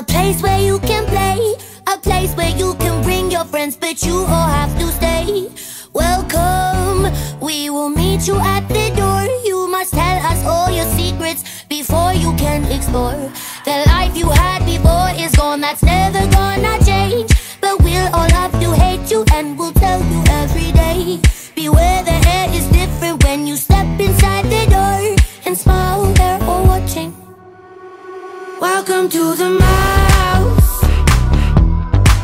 A place where you can play, a place where you can bring your friends, but you all have to stay. Welcome, we will meet you at the door. You must tell us all your secrets before you can explore. The life you had before is gone, that's never Welcome to the mouse.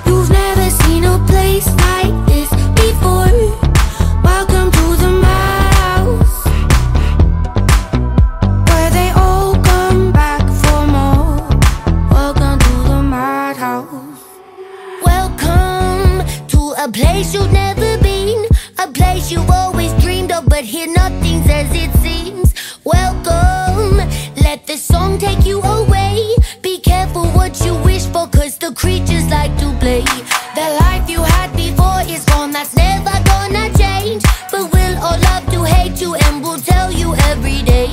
You've never seen a place like this before. Welcome to the mouse. Where they all come back for more. Welcome to the madhouse. Welcome to a place you've never been. A place you've always dreamed of, but here nothing's as it seems. What you wish for, cause the creatures like to play. The life you had before is gone, that's never gonna change. But we'll all love to hate you, and we'll tell you every day.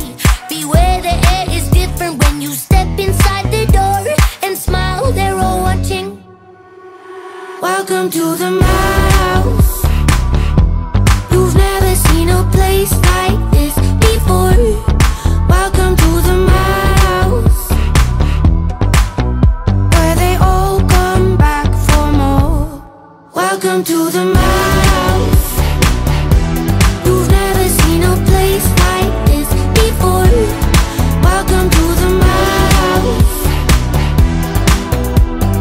Beware, the air is different when you step inside the door and smile, they're all watching. Welcome to the mouse. To the mouse. You've never seen a place like this before. Welcome to the.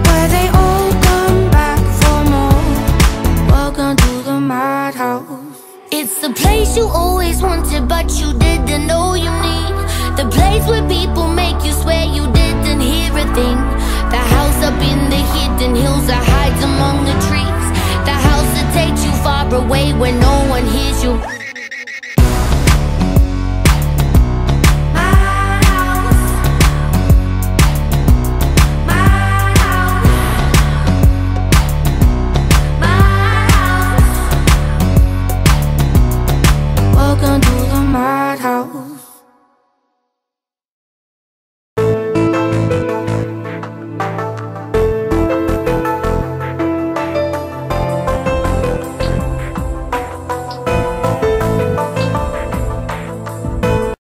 Where they all come back for more. Welcome to the madhouse. It's the place you always wanted, but you didn't know you need. The place where people